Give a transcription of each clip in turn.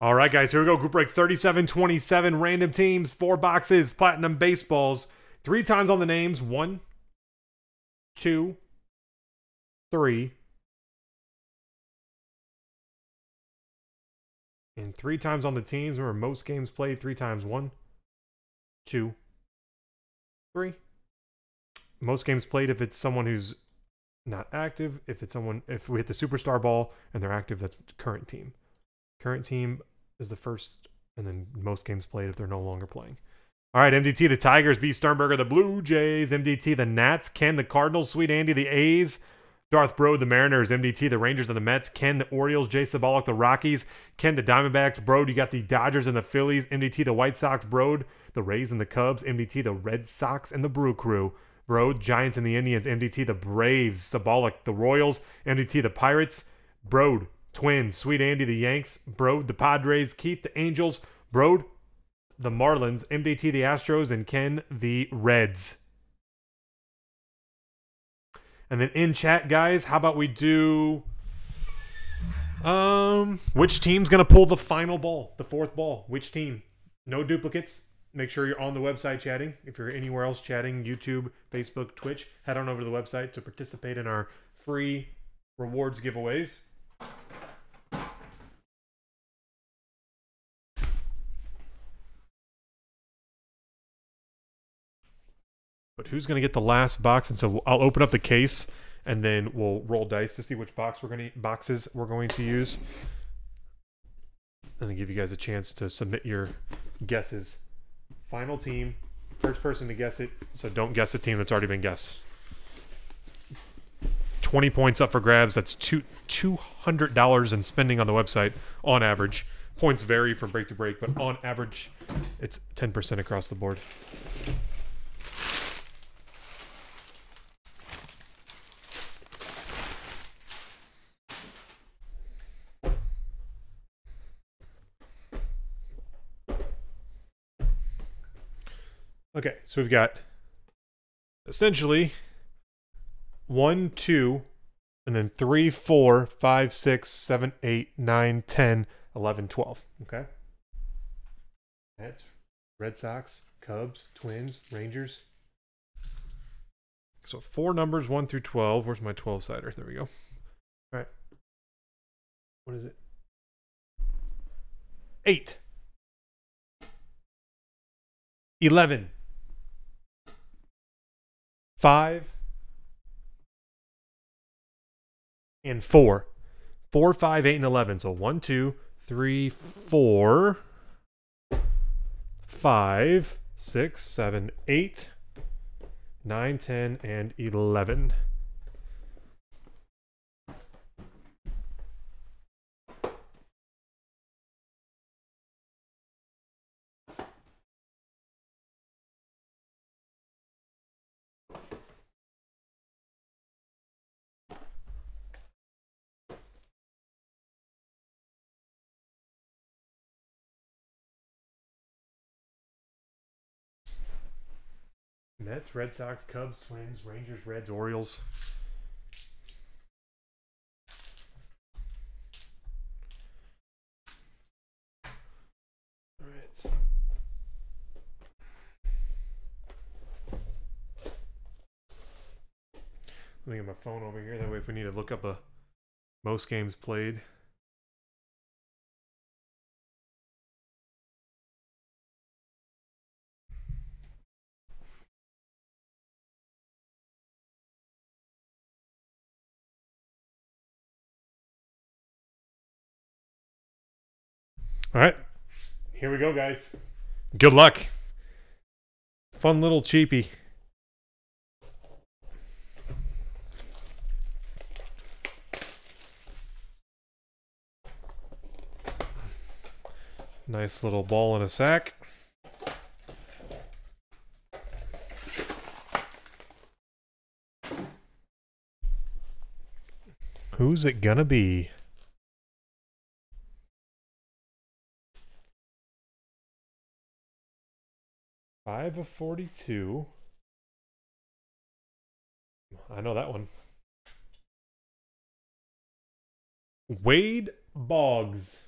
All right, guys, here we go. Group break 37 27. Random teams, four boxes, platinum baseballs. Three times on the names. One, two, three. And three times on the teams. Remember, most games played three times. One, two, three. Most games played if it's someone who's not active. If it's someone, if we hit the superstar ball and they're active, that's current team. Current team is the first, and then most games played if they're no longer playing. All right, MDT, the Tigers, B. Sternberger, the Blue Jays, MDT, the Nats, Ken, the Cardinals, Sweet Andy, the A's, Darth Bro, the Mariners, MDT, the Rangers, and the Mets, Ken, the Orioles, Jay Sabolic, the Rockies, Ken, the Diamondbacks, Brode, you got the Dodgers and the Phillies, MDT, the White Sox, Brode, the Rays and the Cubs, MDT, the Red Sox and the Brew Crew, Brode, Giants and the Indians, MDT, the Braves, Sabolic, the Royals, MDT, the Pirates, Brode, Twins, Sweet Andy, the Yanks, Brode, the Padres, Keith, the Angels, Brode, the Marlins, MDT, the Astros, and Ken, the Reds. And then in chat, guys, how about we do um which team's gonna pull the final ball, the fourth ball? Which team? No duplicates. Make sure you're on the website chatting. If you're anywhere else chatting, YouTube, Facebook, Twitch, head on over to the website to participate in our free rewards giveaways. But who's going to get the last box? And so I'll open up the case and then we'll roll dice to see which box we're going to boxes we're going to use. And then give you guys a chance to submit your guesses. Final team, first person to guess it. So don't guess a team that's already been guessed. 20 points up for grabs. That's two $200 in spending on the website on average. Points vary from break to break, but on average, it's 10% across the board. Okay, so we've got essentially one, two, and then three, four, five, six, seven, eight, nine, ten, eleven, twelve. Okay. That's Red Sox, Cubs, Twins, Rangers. So four numbers, one through 12. Where's my 12 sider? There we go. All right. What is it? Eight. 11 five, and four. Four, five, eight, and eleven. So one, two, three, four, five, six, seven, eight, nine, ten, and eleven. Mets, Red Sox, Cubs, Twins, Rangers, Reds, Orioles. All right. Let me get my phone over here. That way, if we need to look up a most games played. All right. Here we go, guys. Good luck. Fun little cheapie. Nice little ball in a sack. Who's it gonna be? Five of 42. I know that one. Wade Boggs.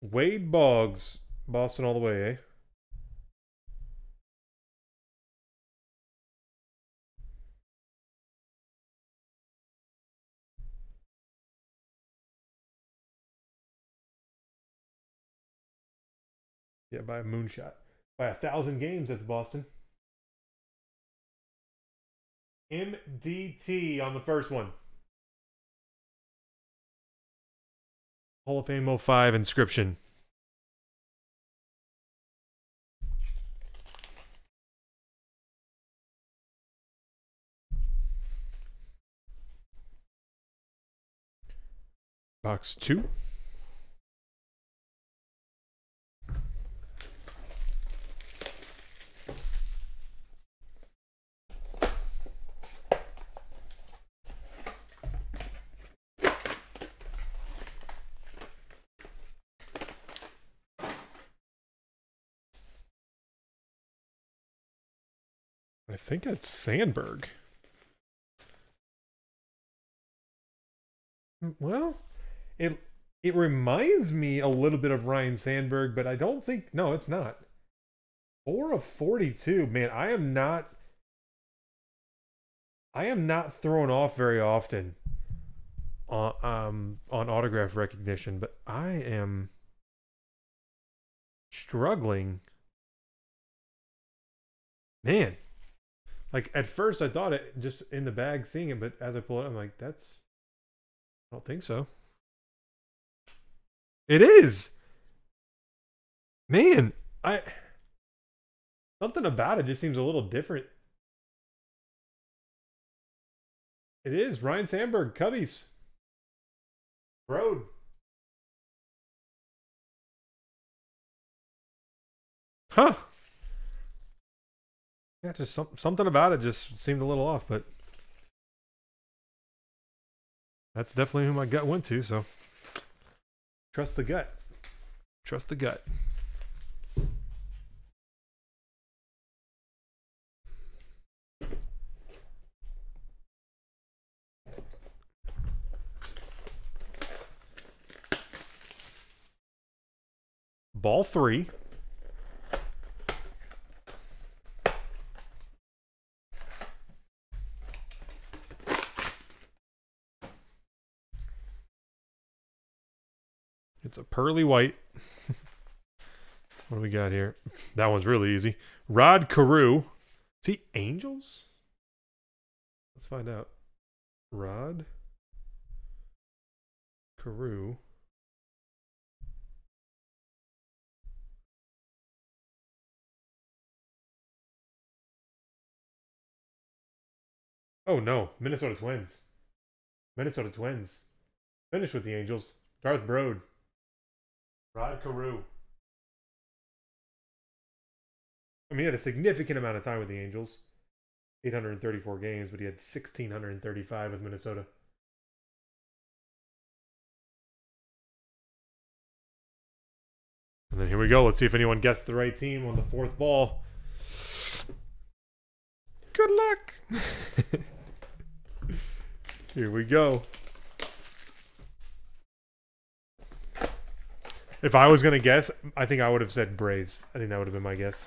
Wade Boggs, Boston all the way, eh? Yeah, by a moonshot. By a thousand games, that's Boston. MDT on the first one. Hall of Fame 05 inscription. Box two. I think it's Sandberg. Mm, Well, it it reminds me a little bit of Ryne Sandberg, but I don't think no, it's not. Four of forty-two, man. I am not. I am not thrown off very often on um on autograph recognition, but I am struggling. Man, like at first I thought it just in the bag seeing it, but as I pull it, I'm like, that's I don't think so. It is. Man, I something about it just seems a little different. It is Ryne Sandberg, Cubbies. Road. Huh. Yeah, just some, something about it just seemed a little off, but that's definitely who my gut went to. So trust the gut. Trust the gut. Ball three. It's a pearly white. what do we got here? That one's really easy. Rod Carew. Is he Angels? Let's find out. Rod Carew. Oh no, Minnesota Twins. Minnesota Twins. Finish with the Angels. Garth Brode. Rod Carew. I mean, he had a significant amount of time with the Angels. 834 games, but he had 1,635 with Minnesota. And then here we go. Let's see if anyone guessed the right team on the fourth ball. Good luck. here we go. If I was gonna guess, I think I would have said Braves. I think that would have been my guess.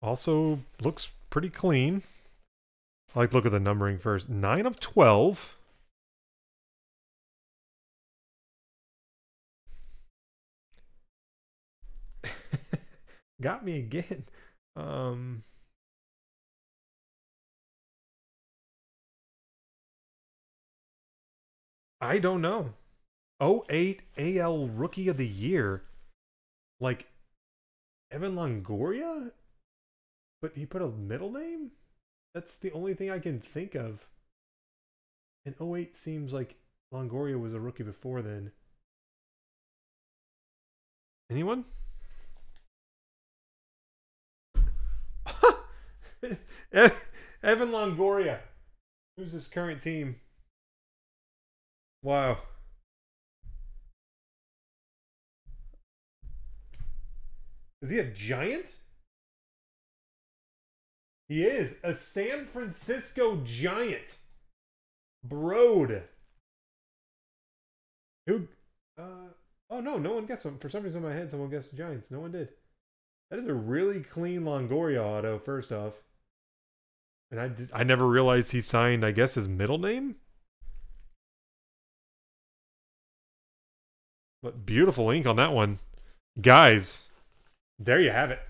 Also looks pretty clean. I like look at the numbering first. Nine of twelve. Got me again. Um I don't know. 08 AL Rookie of the Year. Like Evan Longoria? But he put a middle name? That's the only thing I can think of. And 08 seems like Longoria was a rookie before then. Anyone? Evan Longoria. Who's his current team? Wow. Is he a giant? He is a San Francisco Giant. Brode. Who? Uh, oh no, no one guessed him. For some reason in my head, someone guessed the Giants. No one did. That is a really clean Longoria auto. First off, and I did, I never realized he signed. I guess his middle name. But beautiful ink on that one, guys. There you have it.